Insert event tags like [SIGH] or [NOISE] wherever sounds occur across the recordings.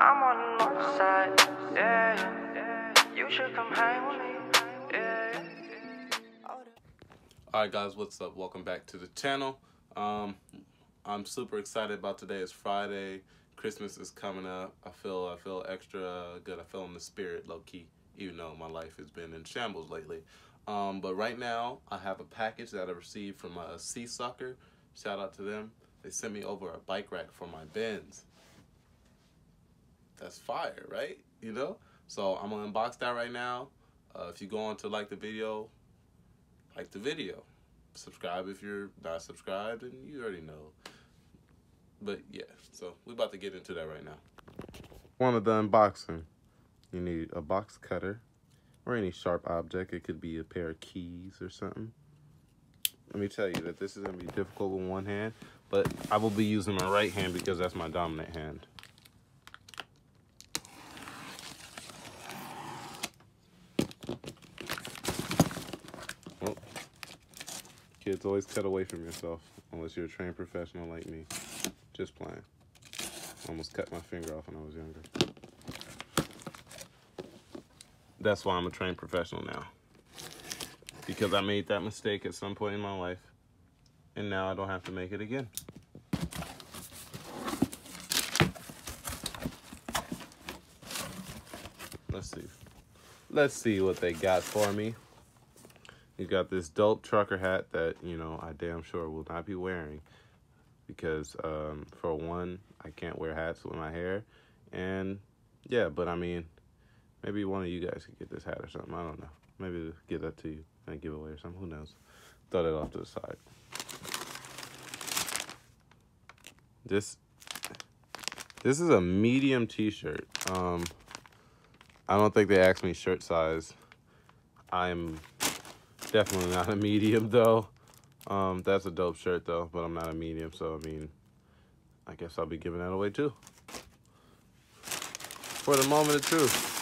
I'm on the north side, yeah. You should come hang with me. Alright guys, what's up? Welcome back to the channel. Um, I'm super excited about today. It's Friday. Christmas is coming up. I feel I feel extra good. I feel in the spirit, low key, even though my life has been in shambles lately. Um, but right now, I have a package that I received from a SeaSucker. Shout out to them. They sent me over a bike rack for my Benz. That's fire, right? You know? So I'm gonna unbox that right now. Uh, if you go on to like the video, like the video. Subscribe if you're not subscribed, and you already know. But yeah, so we're about to get into that right now. One of the unboxing, you need a box cutter or any sharp object. It could be a pair of keys or something. Let me tell you that this is going to be difficult with one hand, but I will be using my right hand because that's my dominant hand. Kids, always cut away from yourself unless you're a trained professional like me. Just playing. Almost cut my finger off when I was younger. That's why I'm a trained professional now. Because I made that mistake at some point in my life. And now I don't have to make it again. Let's see. Let's see what they got for me. You got this dope trucker hat that, you know, I damn sure will not be wearing because um, for one, I can't wear hats with my hair, and yeah, but I mean, maybe one of you guys could get this hat or something. I don't know. Maybe give that to you and give away or something. Who knows? Throw that off to the side. This this is a medium T-shirt. Um, I don't think they asked me shirt size. I'm definitely not a medium though. Um, that's a dope shirt though, but I'm not a medium, so I mean, I guess I'll be giving that away too. For the moment of truth.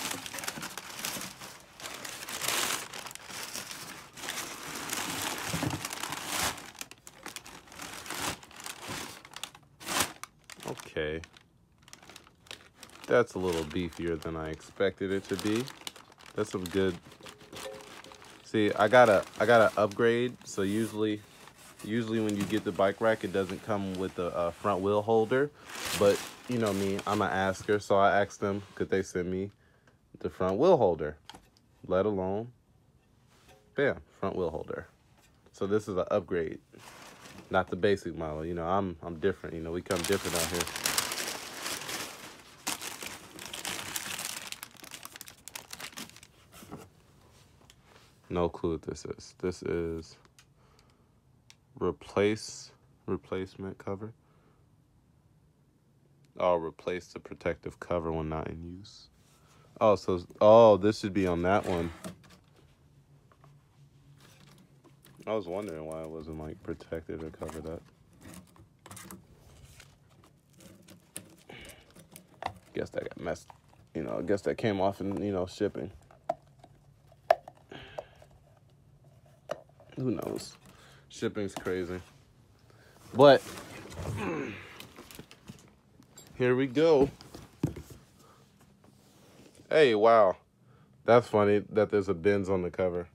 Okay. That's a little beefier than I expected it to be. That's some good See, I gotta I gotta upgrade. So usually usually when you get the bike rack, it doesn't come with a, a uh, front wheel holder. But you know me, I'm an asker, so I asked them could they send me the front wheel holder, let alone, bam, front wheel holder. So this is an upgrade, not the basic model. You know, I'm I'm different. You know, we come different out here. No clue what this is. This is replace replacement cover. Oh, replace the protective cover when not in use. Oh, so oh, this should be on that one. I was wondering why it wasn't like protected or covered up. Guess that got messed. You know, I guess that came off in you know shipping. Who knows? Shipping's crazy. But here we go. Hey, wow. That's funny that there's a Benz on the cover.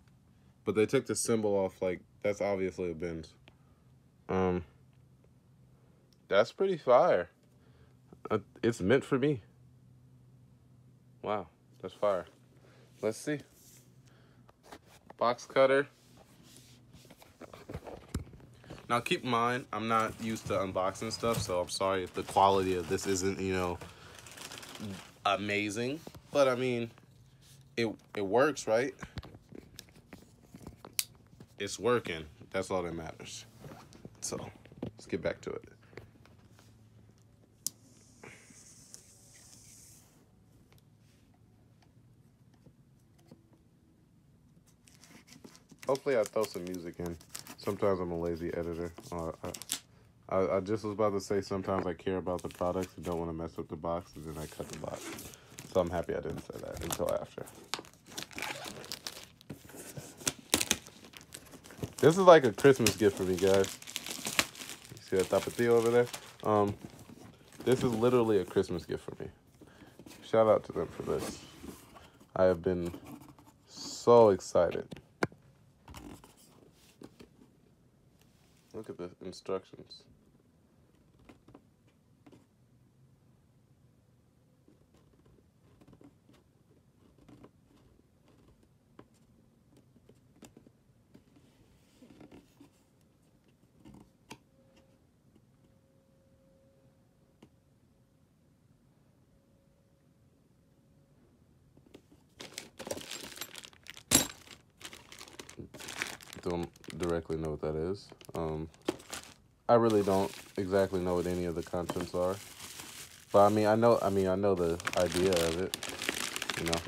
But they took the symbol off like that's obviously a Benz. Um That's pretty fire. Uh, it's meant for me. Wow, that's fire. Let's see. Box cutter. Now keep in mind, I'm not used to unboxing stuff, so I'm sorry if the quality of this isn't, you know, amazing. But I mean, it it works, right? It's working. That's all that matters. So let's get back to it. Hopefully I throw some music in. Sometimes I'm a lazy editor. Uh, I, I, just was about to say sometimes I care about the products and don't want to mess up the box, and then I cut the box. So I'm happy I didn't say that until after. This is like a Christmas gift for me, guys. You see that tapatio over there? Um, this is literally a Christmas gift for me. shout out to them for this. I have been so excited. Look at the instructions. don't directly know what that is. Um, I really don't exactly know what any of the contents are, but I mean, I know. I mean, I know the idea of it. You know.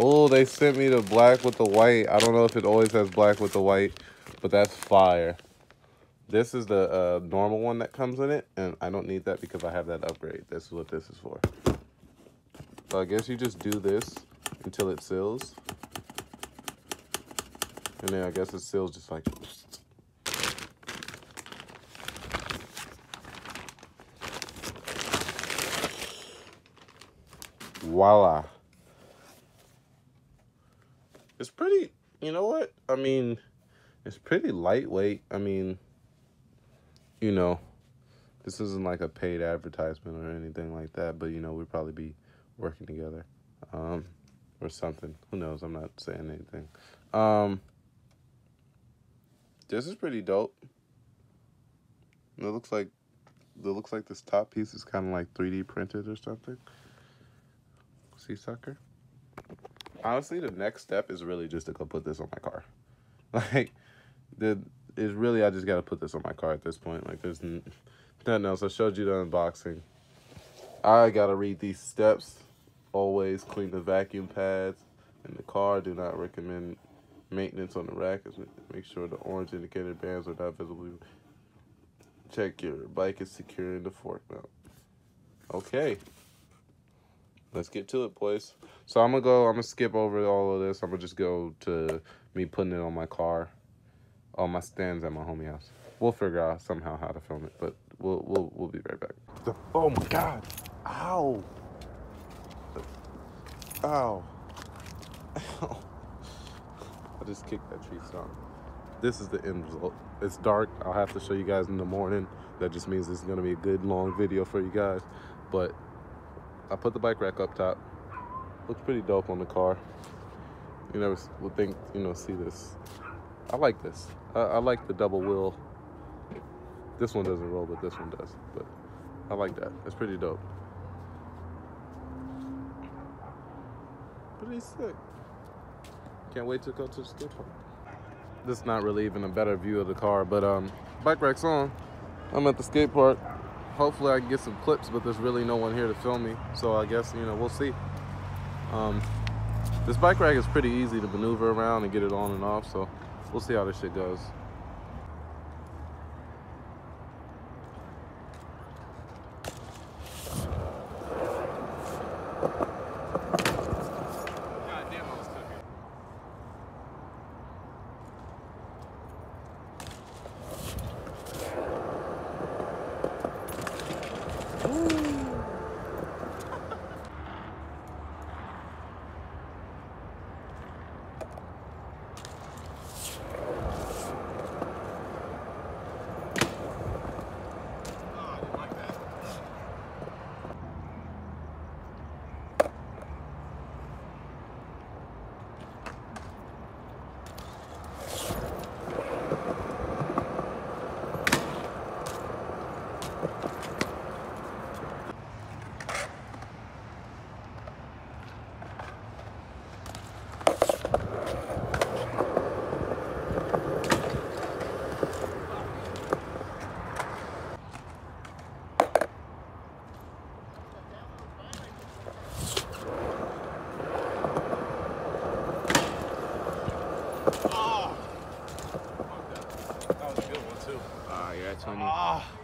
Oh, they sent me the black with the white. I don't know if it always has black with the white, but that's fire. This is the uh, normal one that comes in it, and I don't need that because I have that upgrade. This is what this is for. So I guess you just do this until it seals. And then I guess it seals just like. Voila. It's pretty, you know what? I mean, it's pretty lightweight. I mean, you know, this isn't like a paid advertisement or anything like that, but you know, we'd probably be working together. Um, or something. Who knows? I'm not saying anything. Um, this is pretty dope. It looks like it looks like this top piece is kind of like 3D printed or something. SeaSucker. Honestly, the next step is really just to go put this on my car. [LAUGHS] Like, the is really I just got to put this on my car at this point. Like, there's nothing else. I showed you the unboxing. I gotta read these steps. Always clean the vacuum pads in the car. Do not recommend Maintenance on the rack make sure the orange indicator bands are not visible. Check your bike is secure in the fork mount. Okay. Let's get to it, boys. So I'm gonna go, I'm gonna skip over all of this. I'm gonna just go to me putting it on my car. On my stands at my homie house. We'll figure out somehow how to film it, but we'll we'll we'll be right back. The, oh my god. Ow. Ow. Ow. [LAUGHS] I just kicked that tree stump. This is the end result. It's dark. I'll have to show you guys in the morning. That just means it's gonna be a good long video for you guys. But I put the bike rack up top. Looks pretty dope on the car. You never would think, you know, see this. I like this. I, I like the double wheel. This one doesn't roll, but this one does. But I like that. It's pretty dope. Pretty sick. Can't wait to go to the skate park. This is not really even a better view of the car, but um, bike rack's on. I'm at the skate park. Hopefully I can get some clips, but there's really no one here to film me. So I guess, you know, we'll see. Um, this bike rack is pretty easy to maneuver around and get it on and off, so we'll see how this shit goes. too. Ah, uh, you're at 20. Ah.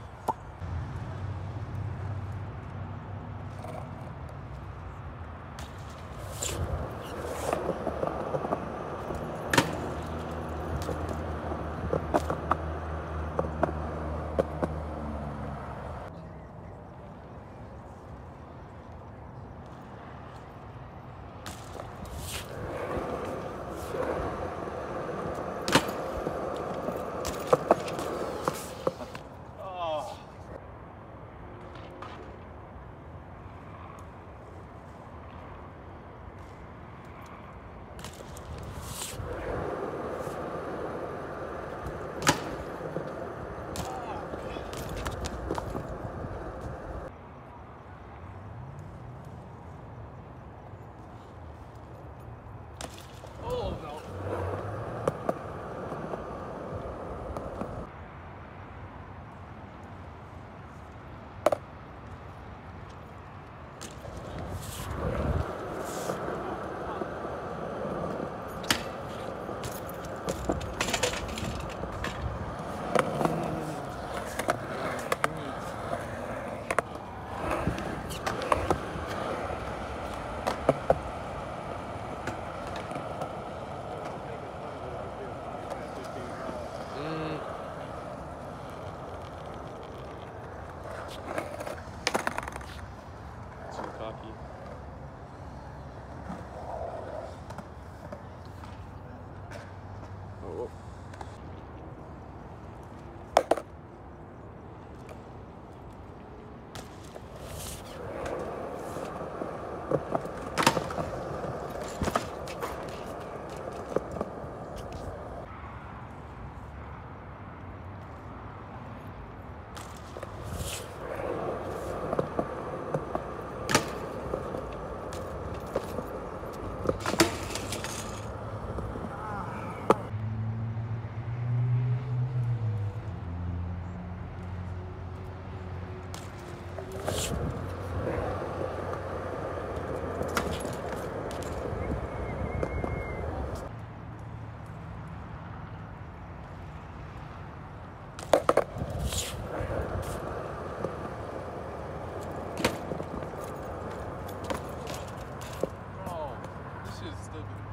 Shit's stupid.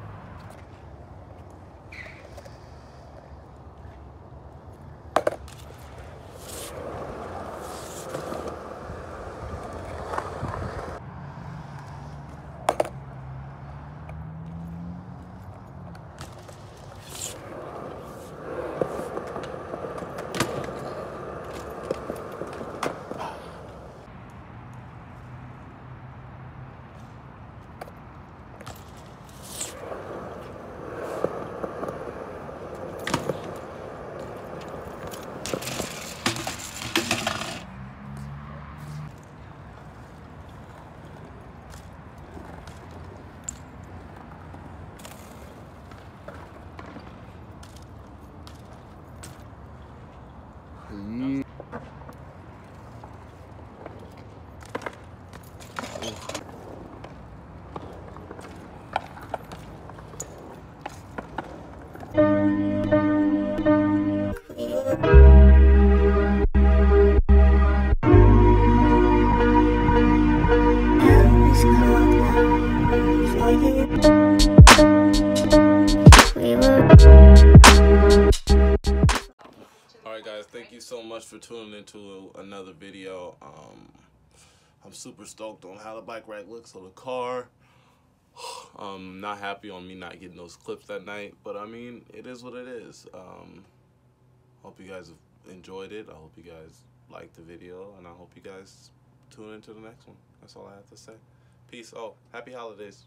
Guys, thank you so much for tuning into another video. Um, I'm super stoked on how the bike rack looks on the car. I'm [SIGHS] not happy on me not getting those clips that night, but I mean, it is what it is. Um, hope you guys enjoyed it. I hope you guys liked the video, and I hope you guys tune into the next one. That's all I have to say. Peace. Oh, happy holidays.